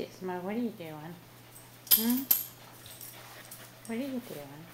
Gizmo, what are you doing? Hmm? What are you doing?